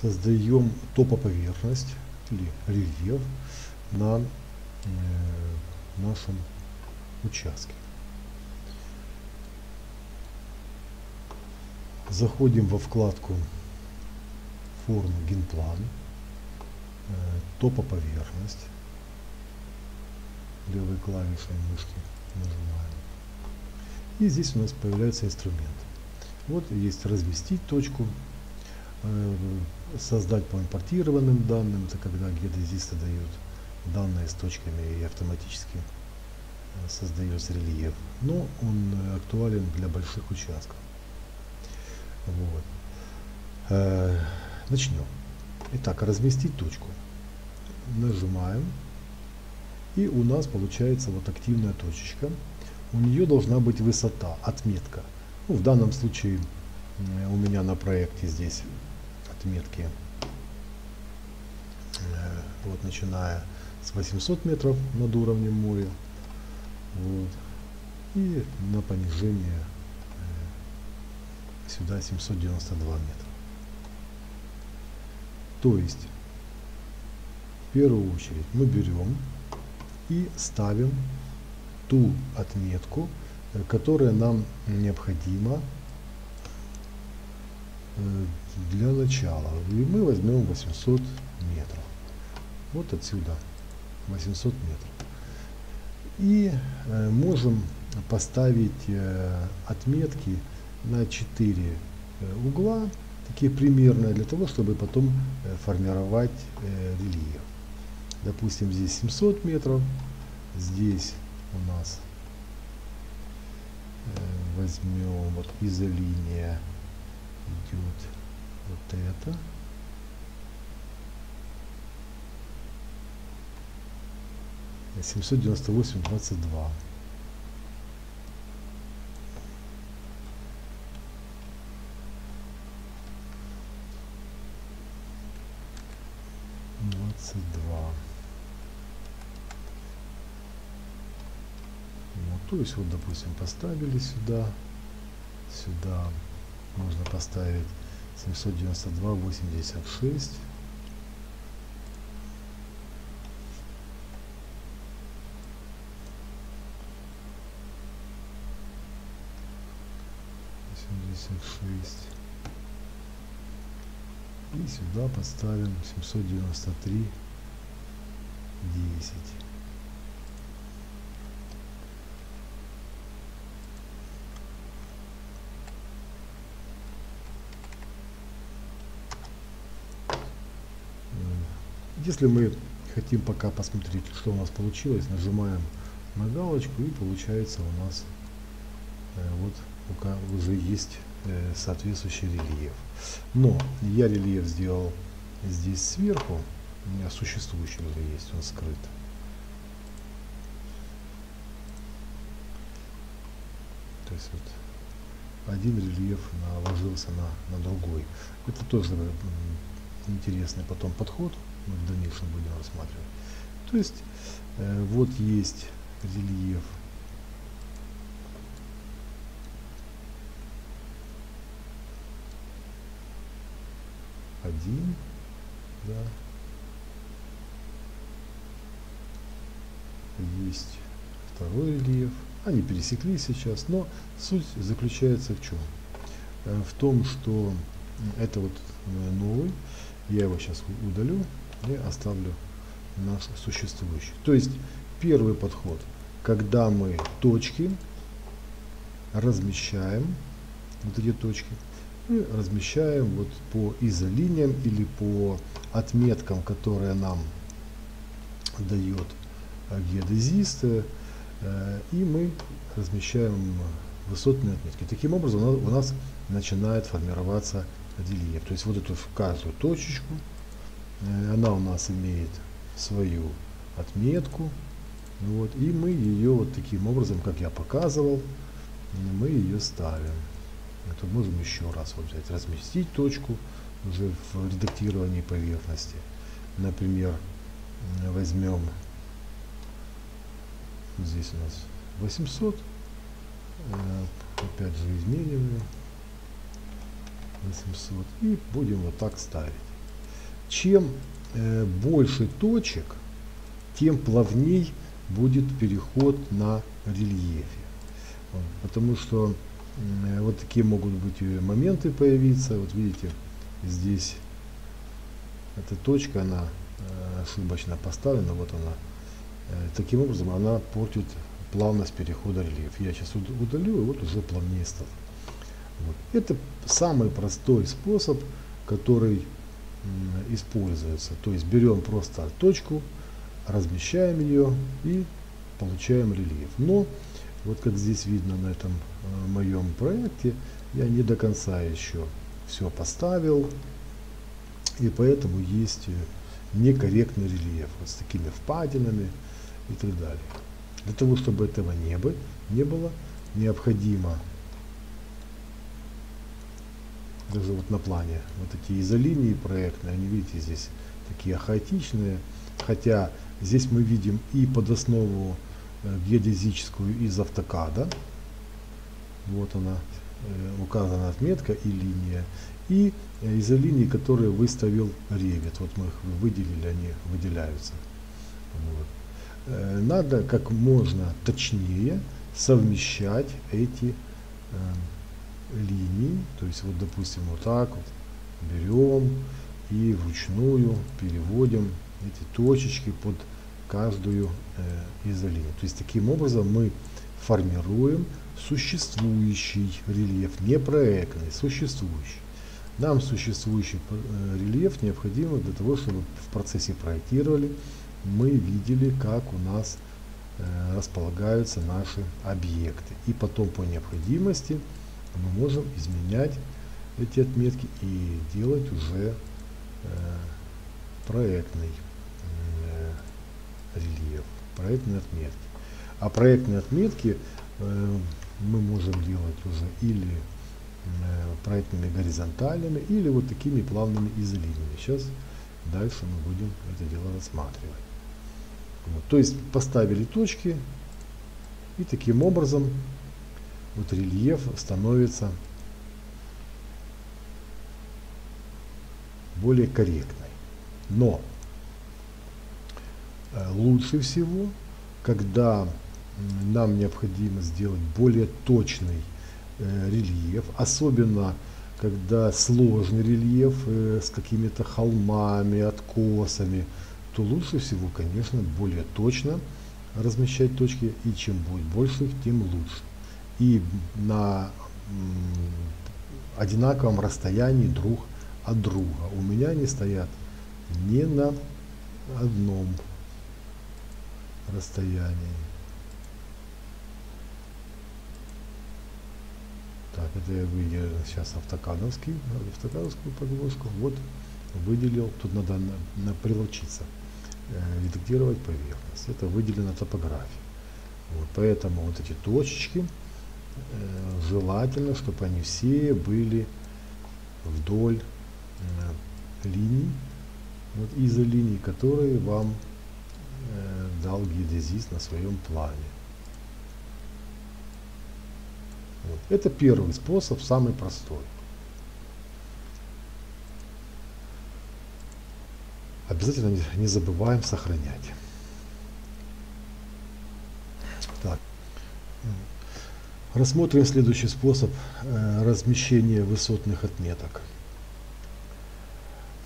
создаем топоповерхность или рельеф на э, нашем участке. Заходим во вкладку формы генплан, э, топоповерхность, левой клавишей мышки нажимаем. И здесь у нас появляется инструмент. Вот есть разместить точку, создать по импортированным данным, это когда геодезисты дают данные с точками и автоматически э, создается рельеф. Но он актуален для больших участков. Вот. Э, начнем. Итак, разместить точку. Нажимаем. И у нас получается вот активная точечка. У нее должна быть высота, отметка. Ну, в данном случае у меня на проекте здесь отметки. Э, вот начиная с 800 метров над уровнем моря вот, и на понижение э, сюда 792 метра. То есть в первую очередь мы берем и ставим ту отметку э, которая нам необходима для начала и мы возьмем 800 метров вот отсюда 800 метров. И э, можем поставить э, отметки на 4 э, угла, такие примерные, для того, чтобы потом э, формировать э, рельеф. Допустим, здесь 700 метров, здесь у нас э, возьмем вот изолиния идет вот это. 798 22 22 вот, то есть вот допустим поставили сюда сюда можно поставить 792 86 86 и сюда поставим 793 10 Если мы хотим пока посмотреть, что у нас получилось, нажимаем на галочку и получается у нас э, вот уже есть э, соответствующий рельеф. Но я рельеф сделал здесь сверху, у меня существующий уже есть, он скрыт. То есть вот один рельеф наложился на, на другой. Это тоже интересный потом подход, мы в дальнейшем будем рассматривать. То есть э, вот есть рельеф один, да, есть второй рельеф. Они пересеклись сейчас, но суть заключается в чем? Э, в том, что это вот э, новый, я его сейчас удалю и оставлю наш существующий. То есть первый подход, когда мы точки размещаем, вот эти точки, мы размещаем вот по изолиниям или по отметкам, которые нам дает геодезист, э, и мы размещаем высотные отметки. Таким образом у нас начинает формироваться рельеф. То есть вот эту каждую точечку, она у нас имеет свою отметку, вот, и мы ее вот таким образом, как я показывал, мы ее ставим это можем еще раз вот взять, разместить точку уже в редактировании поверхности. Например, возьмем здесь у нас 800, э, опять же изменим 800 и будем вот так ставить. Чем э, больше точек, тем плавней будет переход на рельефе. Потому что э, вот такие могут быть моменты появиться. Вот видите, здесь эта точка, она э, ошибочно поставлена, вот она. Таким образом она портит плавность перехода рельефа. Я сейчас удалю, и вот уже плавнее стало. Вот. Это самый простой способ, который используется. То есть берем просто точку, размещаем ее и получаем рельеф. Но вот как здесь видно на этом э, моем проекте, я не до конца еще все поставил, и поэтому есть э, некорректный рельеф вот с такими впадинами и так далее. Для того, чтобы этого не было, необходимо даже вот на плане вот эти изолинии проектные, они, видите, здесь такие хаотичные, хотя здесь мы видим и под основу э, геодезическую из автокада, вот она, э, указана отметка и линия, и э, изолинии, которые выставил Revit, вот мы их выделили, они выделяются. Вот. Надо как можно точнее совмещать эти линий, то есть вот допустим вот так вот берем и вручную переводим эти точечки под каждую э, изолинию. То есть таким образом мы формируем существующий рельеф, не проектный, существующий. Нам существующий э, рельеф необходимо для того, чтобы в процессе проектировали мы видели, как у нас э, располагаются наши объекты. И потом по необходимости мы можем изменять эти отметки и делать уже э, проектный э, рельеф, проектные отметки. А проектные отметки э, мы можем делать уже или э, проектными горизонтальными, или вот такими плавными изолиниями. Сейчас дальше мы будем это дело рассматривать. Вот, то есть поставили точки и таким образом вот рельеф становится более корректной. Но э, лучше всего, когда нам необходимо сделать более точный э, рельеф, особенно когда сложный рельеф э, с какими-то холмами, откосами, то лучше всего, конечно, более точно размещать точки, и чем будет больше их, тем лучше и на одинаковом расстоянии друг от друга. У меня они стоят не на одном расстоянии. Так, это я выделил сейчас автокадовский, автокадовскую подложку. Вот выделил, тут надо на, на прилучиться, э, редактировать поверхность. Это выделено топография. Вот, поэтому вот эти точечки, желательно, чтобы они все были вдоль э, линий, вот изолиний, которые вам э, дал геодезист на своем плане. Вот. Это первый способ, самый простой. Обязательно не забываем сохранять. Так. Рассмотрим следующий способ э, размещения высотных отметок.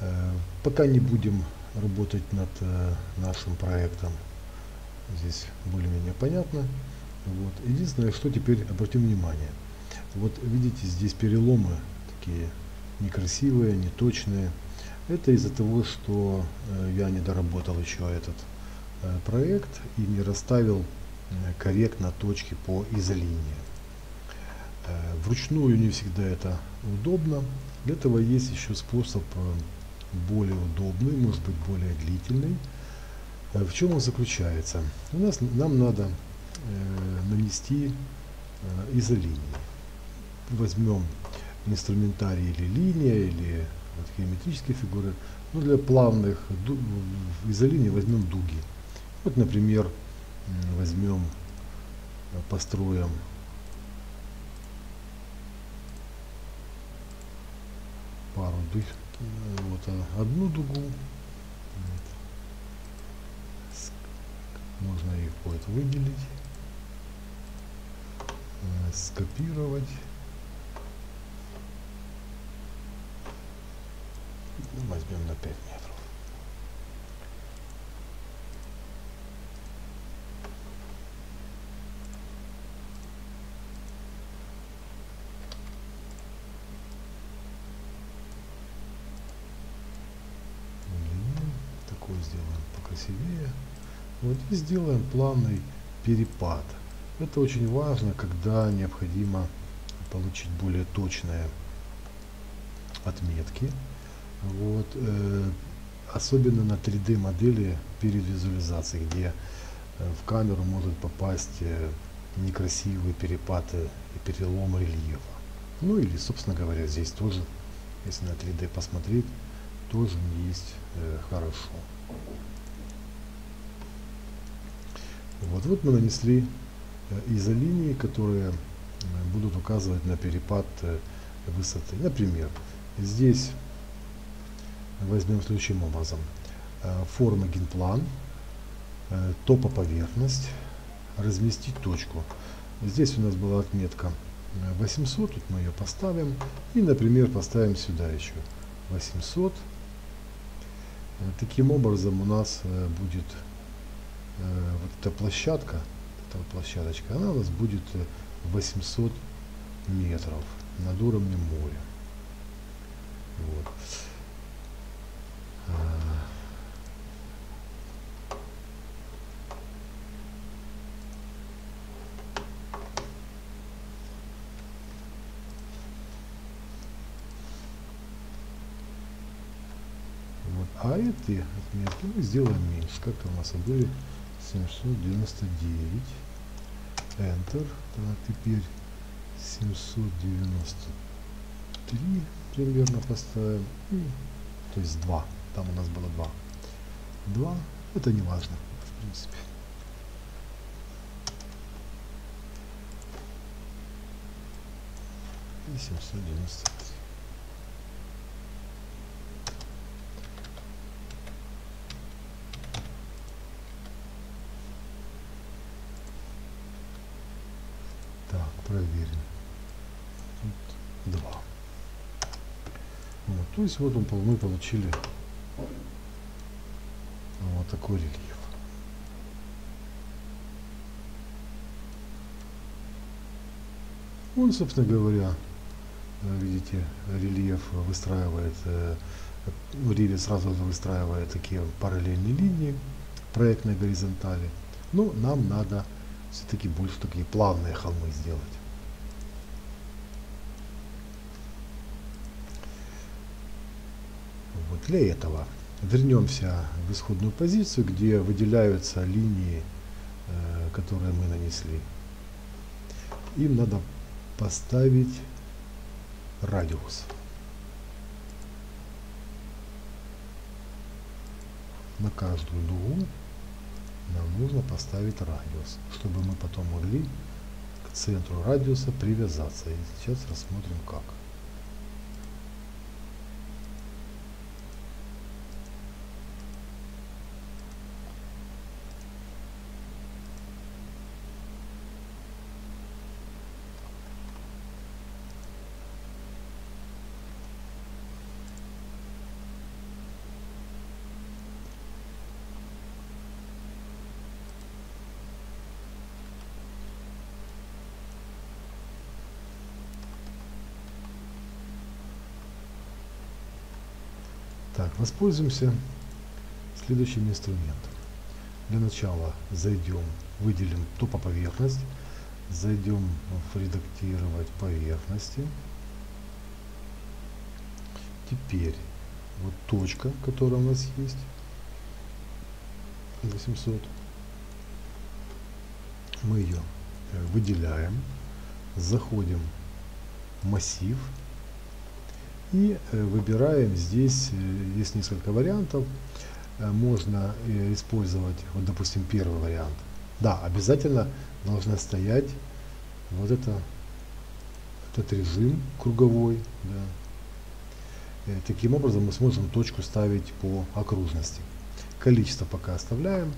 Э, пока не будем работать над э, нашим проектом, здесь более-менее понятно. Вот. Единственное, что теперь обратим внимание. Вот видите, здесь переломы такие некрасивые, неточные. Это из-за того, что я не доработал еще этот проект и не расставил корректно точки по изолинии. Э, вручную не всегда это удобно. Для этого есть еще способ э, более удобный, может быть более длительный. Э, в чем он заключается? У нас, нам надо нанести изолинии. Возьмем инструментарий или линия, или вот, геометрические фигуры. Но для плавных изолиний возьмем дуги. Вот, например, возьмем, построим пару вот одну дугу. Можно их будет выделить, скопировать. Возьмем на 5 метров. такой покрасивее. Вот и сделаем плавный перепад. Это очень важно, когда необходимо получить более точные отметки. Вот, э, особенно на 3D модели перед визуализацией, где э, в камеру может попасть э, некрасивые перепады и перелом рельефа. Ну или, собственно говоря, здесь тоже, если на 3D посмотреть, тоже есть э, хорошо. Вот, вот мы нанесли э, изолинии, которые э, будут указывать на перепад э, высоты. Например, здесь возьмем следующим образом. Форма генплан, топа поверхность, разместить точку. Здесь у нас была отметка 800, тут мы ее поставим. И, например, поставим сюда еще 800. Таким образом у нас будет вот эта площадка, эта площадочка, она у нас будет 800 метров над уровнем моря. Вот. А эти отметки мы сделаем меньше. Как-то у нас были 799. Enter. Так, теперь 793 примерно поставим. И, то есть 2. Там у нас было 2. 2. Это не важно, в принципе. И 793. проверим. Вот, два. То есть вот мы получили вот такой рельеф. Он, собственно говоря, видите, рельеф выстраивает, ну, рельеф сразу выстраивает такие параллельные линии проектной горизонтали. Но нам надо все-таки больше такие плавные холмы сделать. Для этого вернемся в исходную позицию, где выделяются линии, э, которые мы нанесли. Им надо поставить радиус. На каждую дугу нам нужно поставить радиус, чтобы мы потом могли к центру радиуса привязаться. И сейчас рассмотрим как. Так, воспользуемся следующим инструментом. Для начала зайдем, выделим топоповерхность, зайдем в редактировать поверхности. Теперь вот точка, которая у нас есть, 800, мы ее э, выделяем, заходим в массив, и э, выбираем здесь, э, есть несколько вариантов. Э, можно использовать, вот допустим, первый вариант. Да, обязательно должна стоять вот это, этот режим круговой. Да. Таким образом мы сможем точку ставить по окружности. Количество пока оставляем.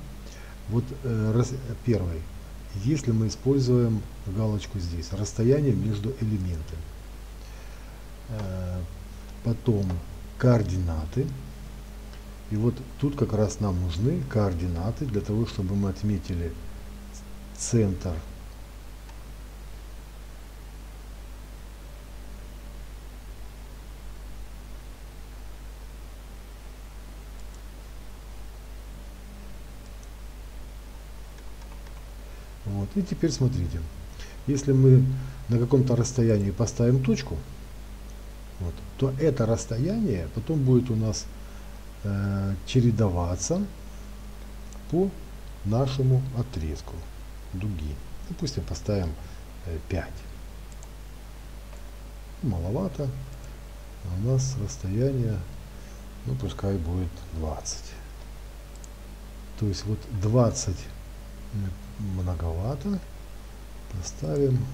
Вот раз, первый. Если мы используем галочку здесь, расстояние между элементами. Потом координаты. И вот тут как раз нам нужны координаты для того, чтобы мы отметили центр Вот. И теперь смотрите, если мы на каком-то расстоянии поставим точку, вот, то это расстояние потом будет у нас э, чередоваться по нашему отрезку дуги. Допустим, поставим э, 5. Маловато. А у нас расстояние, ну пускай будет 20. То есть вот 20 многовато. Поставим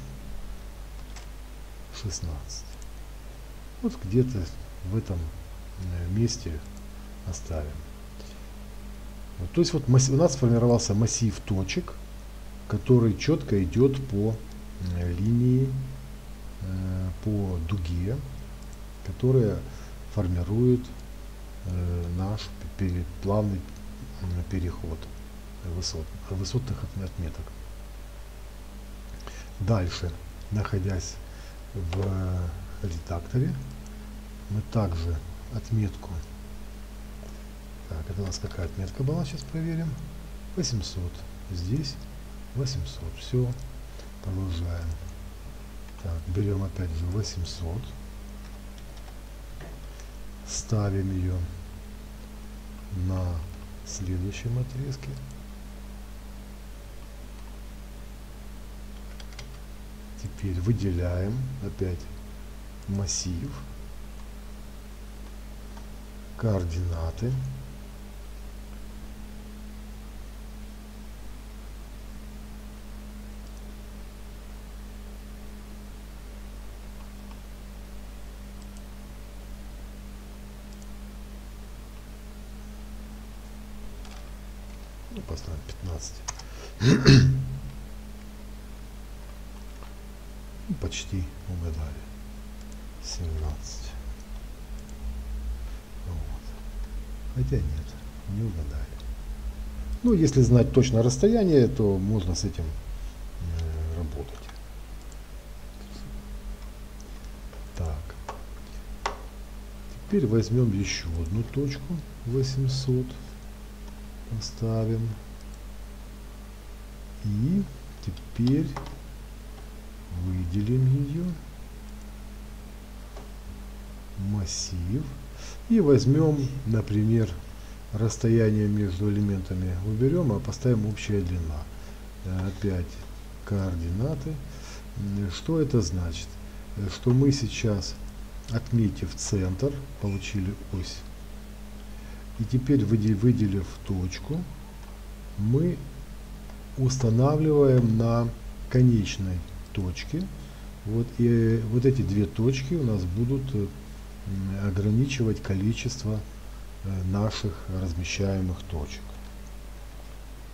16. Вот где-то в этом э, месте оставим. Вот, то есть вот у нас сформировался массив точек, который четко идет по э, линии, э, по дуге, которая формирует наш плавный переход высот, высотных отметок. Дальше, находясь в редакторе, мы также отметку, так, это у нас какая отметка была, сейчас проверим, 800, здесь 800, все, продолжаем. Так, берем опять же 800, ставим ее на следующем отрезке. Теперь выделяем опять массив, координаты. Ну, поставим 15. почти угадали. 17. Вот. Хотя нет, не угадали. Ну, если знать точно расстояние, то можно с этим э, работать. Так. Теперь возьмем еще одну точку 800. Поставим. И теперь выделим ее, массив, и возьмем, например, расстояние между элементами уберем, а поставим общая длина. Опять координаты. Что это значит? Что мы сейчас, отметив центр, получили ось, и теперь выделив точку, мы устанавливаем на конечной точки. Вот, и вот эти две точки у нас будут э, ограничивать количество э, наших размещаемых точек.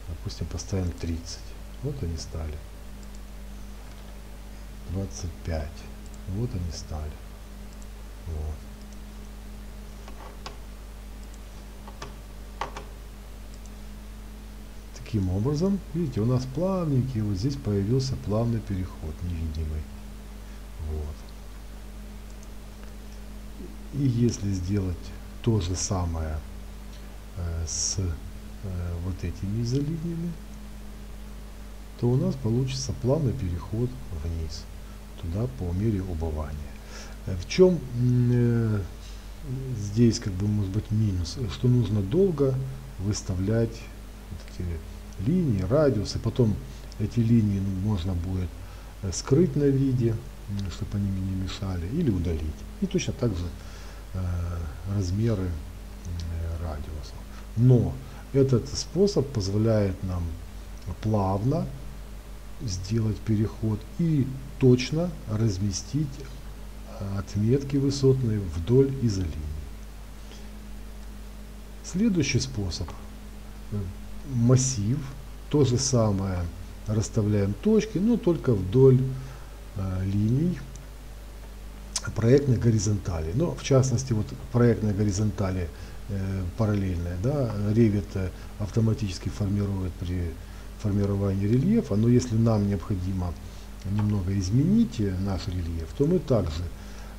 Допустим, поставим 30. Вот они стали. 25. Вот они стали. Вот. Таким образом, видите, у нас плавненький, вот здесь появился плавный переход невидимый. Вот. И если сделать то же самое э, с э, вот этими изолиниями, то у нас получится плавный переход вниз, туда по мере убывания. Э, в чем здесь как бы может быть минус? Что нужно долго выставлять вот эти линии, радиусы. Потом эти линии ну, можно будет скрыть на виде, чтобы они мне не мешали, или удалить. И точно так же размеры э, радиусов. Но этот способ позволяет нам плавно сделать переход и точно разместить э, отметки высотные вдоль изолинии. Следующий способ. Массив. То же самое расставляем точки, но только вдоль э, линий проектной горизонтали. Но в частности, вот проектная горизонтали э, параллельная, да, Revit э, автоматически формирует при формировании рельефа, но если нам необходимо немного изменить э, наш рельеф, то мы также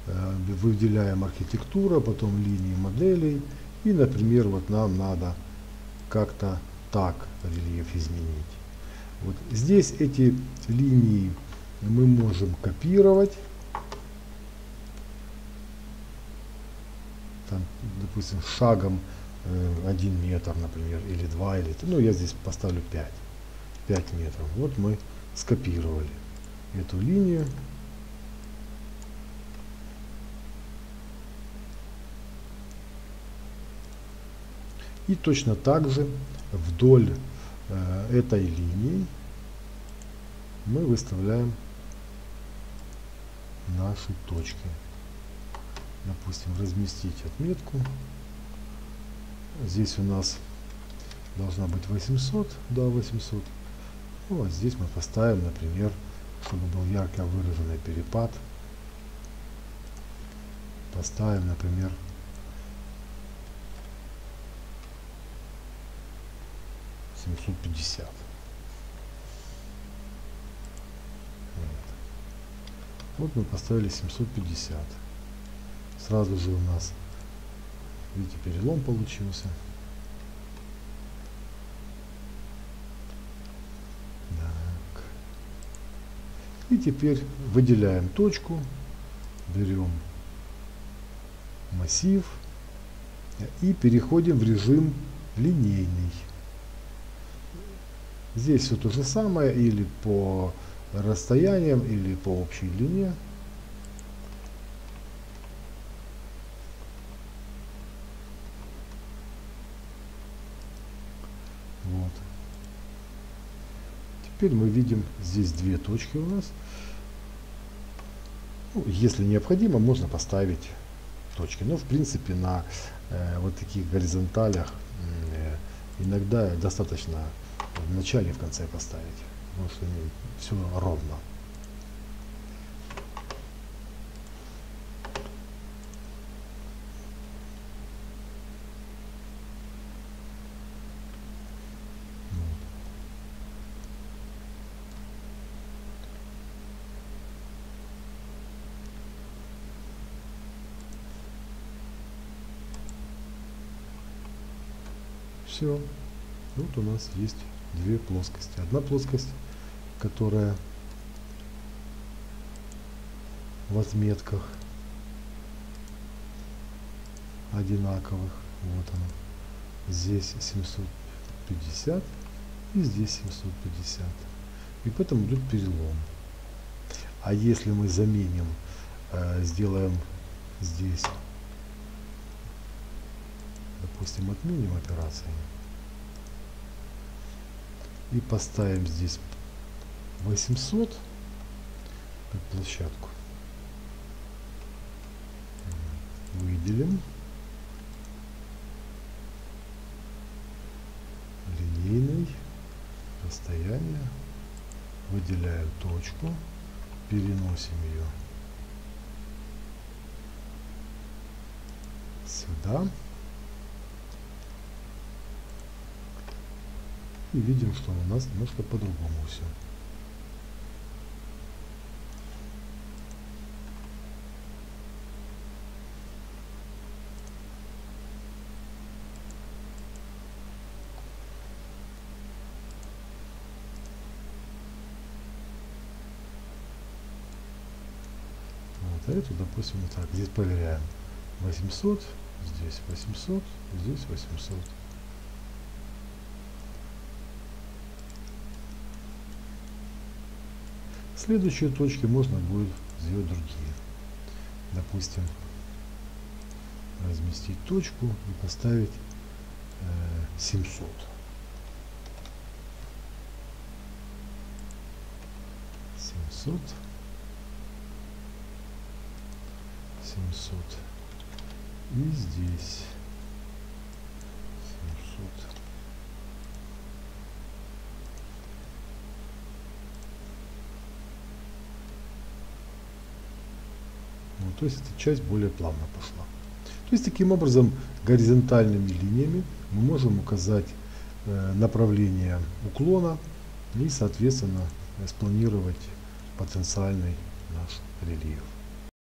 э, выделяем архитектура, потом линии моделей, и, например, вот нам надо как-то так рельеф изменить. Вот здесь эти линии мы можем копировать. Там, допустим, шагом э, 1 метр, например, или 2, или 3. Ну, я здесь поставлю 5. 5 метров. Вот мы скопировали эту линию. И точно так же вдоль э, этой линии мы выставляем наши точки. Допустим, разместить отметку. Здесь у нас должна быть 800, да, 800. Ну, а здесь мы поставим, например, чтобы был ярко выраженный перепад. Поставим, например, 750. Вот мы поставили 750. Сразу же у нас, видите, перелом получился. Так. И теперь выделяем точку, берем массив и переходим в режим линейный. Здесь все то же самое, или по расстояниям, или по общей длине. Вот. Теперь мы видим здесь две точки у нас. Ну, если необходимо, можно поставить точки. Но в принципе на э, вот таких горизонталях э, иногда достаточно в начале и в конце поставить, потому что все ровно. Все. Вот у нас есть две плоскости. Одна плоскость, которая в отметках одинаковых. Вот она. Здесь 750 и здесь 750. И поэтому идет перелом. А если мы заменим, э, сделаем здесь, допустим, отменим операции, и поставим здесь 800 как площадку. Выделим. Линейный. Расстояние. Выделяем точку. Переносим ее сюда. И видим, что у нас немножко по-другому все. Вот, а это, допустим, вот так. Здесь проверяем. 800, здесь 800, здесь 800. Следующие точки можно будет сделать другие. Допустим, разместить точку и поставить э, 700. Семьсот. Семьсот. И здесь то есть эта часть более плавно пошла. То есть таким образом горизонтальными линиями мы можем указать э, направление уклона и соответственно спланировать потенциальный наш рельеф.